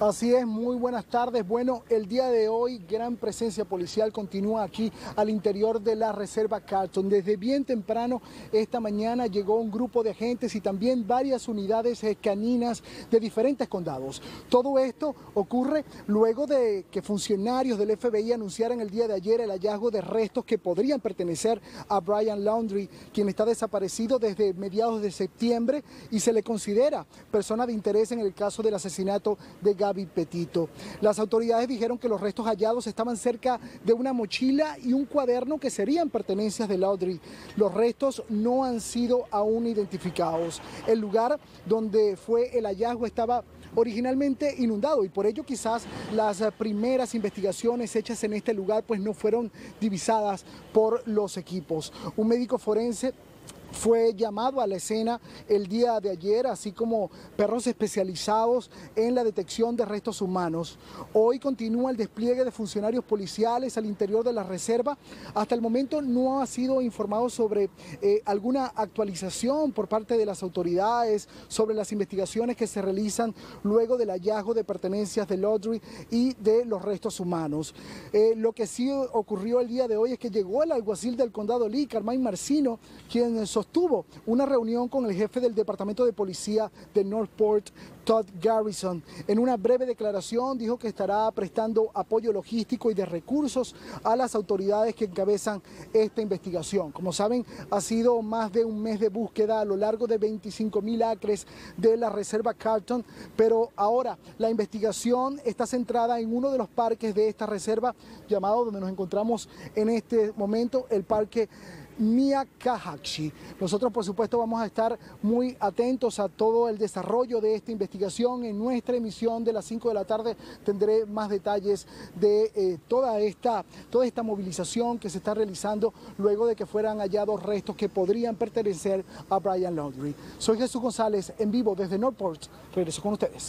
Así es, muy buenas tardes. Bueno, el día de hoy gran presencia policial continúa aquí al interior de la Reserva Carlton. Desde bien temprano esta mañana llegó un grupo de agentes y también varias unidades eh, caninas de diferentes condados. Todo esto ocurre luego de que funcionarios del FBI anunciaran el día de ayer el hallazgo de restos que podrían pertenecer a Brian Laundry, quien está desaparecido desde mediados de septiembre y se le considera persona de interés en el caso del asesinato de Gabriel Petito. Las autoridades dijeron que los restos hallados estaban cerca de una mochila y un cuaderno que serían pertenencias de Laudry. Los restos no han sido aún identificados. El lugar donde fue el hallazgo estaba originalmente inundado y por ello quizás las primeras investigaciones hechas en este lugar pues no fueron divisadas por los equipos. Un médico forense fue llamado a la escena el día de ayer, así como perros especializados en la detección de restos humanos. Hoy continúa el despliegue de funcionarios policiales al interior de la reserva. Hasta el momento no ha sido informado sobre eh, alguna actualización por parte de las autoridades sobre las investigaciones que se realizan luego del hallazgo de pertenencias de Laudry y de los restos humanos. Eh, lo que sí ocurrió el día de hoy es que llegó el alguacil del condado Lee, Carmine Marcino, quien sostuvo una reunión con el jefe del Departamento de Policía de Northport, Todd Garrison. En una breve declaración dijo que estará prestando apoyo logístico y de recursos a las autoridades que encabezan esta investigación. Como saben, ha sido más de un mes de búsqueda a lo largo de 25 mil acres de la Reserva Carlton, pero ahora la investigación está centrada en uno de los parques de esta reserva, llamado donde nos encontramos en este momento, el Parque Mia Kahachi. Nosotros, por supuesto, vamos a estar muy atentos a todo el desarrollo de esta investigación. En nuestra emisión de las 5 de la tarde tendré más detalles de eh, toda, esta, toda esta movilización que se está realizando luego de que fueran hallados restos que podrían pertenecer a Brian Laundrie. Soy Jesús González, en vivo desde Northport. Regreso con ustedes.